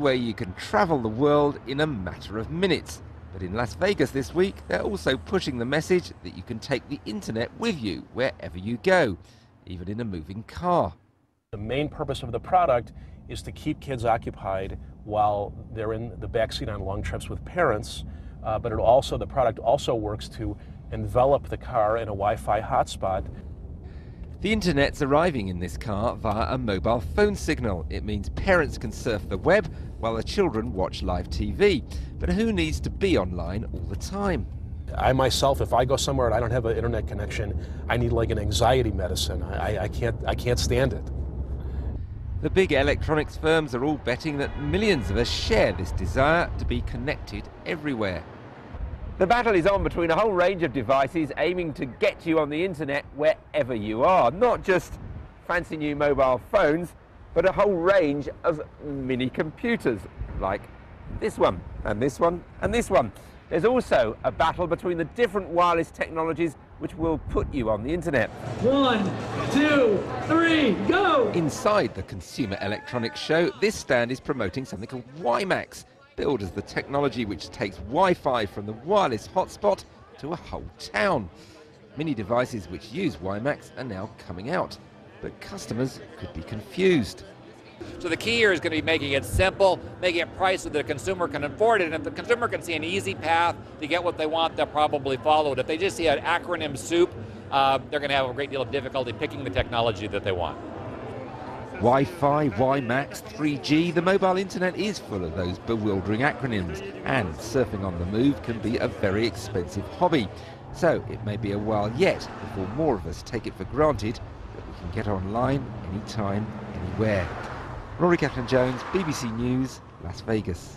where you can travel the world in a matter of minutes. But in Las Vegas this week, they're also pushing the message that you can take the internet with you wherever you go, even in a moving car. The main purpose of the product is to keep kids occupied while they're in the backseat on long trips with parents. Uh, but it also the product also works to envelop the car in a Wi-Fi hotspot. The internet's arriving in this car via a mobile phone signal. It means parents can surf the web while their children watch live TV. But who needs to be online all the time? I myself, if I go somewhere and I don't have an internet connection, I need like an anxiety medicine. I, I can't, I can't stand it. The big electronics firms are all betting that millions of us share this desire to be connected everywhere. The battle is on between a whole range of devices aiming to get you on the internet wherever you are. Not just fancy new mobile phones, but a whole range of mini computers like this one, and this one, and this one. There's also a battle between the different wireless technologies which will put you on the internet. One, two, three, go! Inside the Consumer Electronics Show, this stand is promoting something called WiMAX, billed as the technology which takes Wi-Fi from the wireless hotspot to a whole town. Many devices which use WiMAX are now coming out, but customers could be confused. So the key here is going to be making it simple, making it priced so that the consumer can afford it. And if the consumer can see an easy path to get what they want, they'll probably follow it. If they just see an acronym soup, uh, they're going to have a great deal of difficulty picking the technology that they want. Wi-Fi, WiMAX, 3G, the mobile internet is full of those bewildering acronyms and surfing on the move can be a very expensive hobby. So it may be a while yet before more of us take it for granted that we can get online anytime, anywhere. Rory Cellan Jones, BBC News, Las Vegas.